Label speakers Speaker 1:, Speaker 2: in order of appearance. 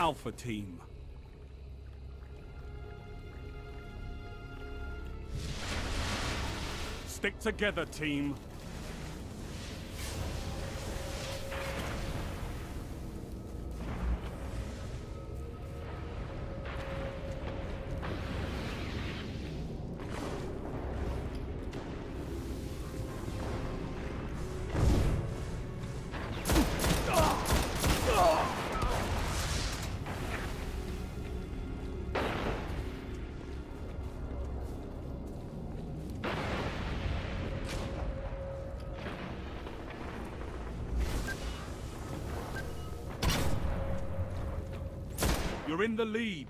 Speaker 1: Alpha Team. Stick together, team. You're in the lead.